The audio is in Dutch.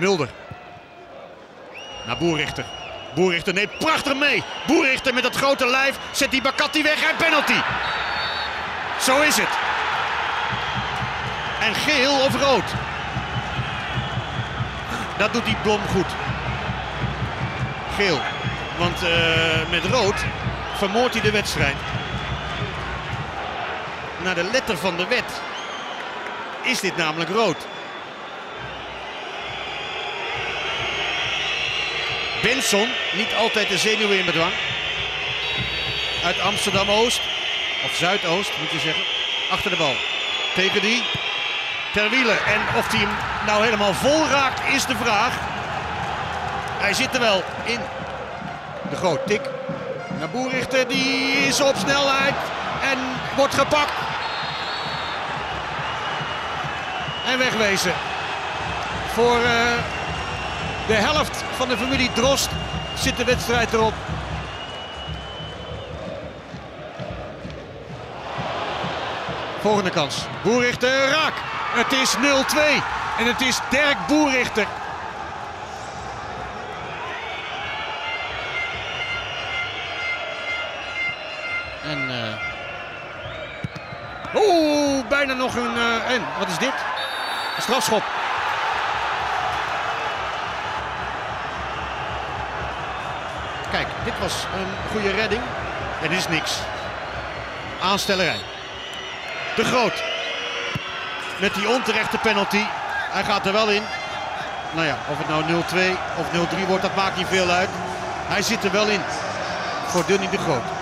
Mulder. Naar Boerrichter. Boerrichter neemt prachtig mee. Boerrichter met dat grote lijf zet die Bakati weg en penalty. Zo is het. En geel of rood. Dat doet die Blom goed. Geel. Want eh, met rood vermoordt hij de wedstrijd. Naar de letter van de wet is dit namelijk rood. Benson, niet altijd de zenuwen in bedwang. Uit Amsterdam-Oost, of Zuidoost moet je zeggen. Achter de bal. Tegen die. Ter wielen. En of hij hem nou helemaal vol raakt is de vraag. Hij zit er wel in. De groot tik. Naar Boerichter, die is op snelheid. En wordt gepakt. En wegwezen. Voor uh, de helft van de familie Drost zit de wedstrijd erop. Volgende kans. Boerichter raak. Het is 0-2. En het is Dirk Boerichter. En... Uh... Oeh, bijna nog een... Uh... en, wat is dit? Een strafschop. Kijk, dit was een goede redding. En is niks. Aanstellerij. De Groot. Met die onterechte penalty. Hij gaat er wel in. Nou ja, of het nou 0-2 of 0-3 wordt, dat maakt niet veel uit. Hij zit er wel in. Voor Dunning de Groot.